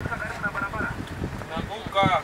Tá Nabuka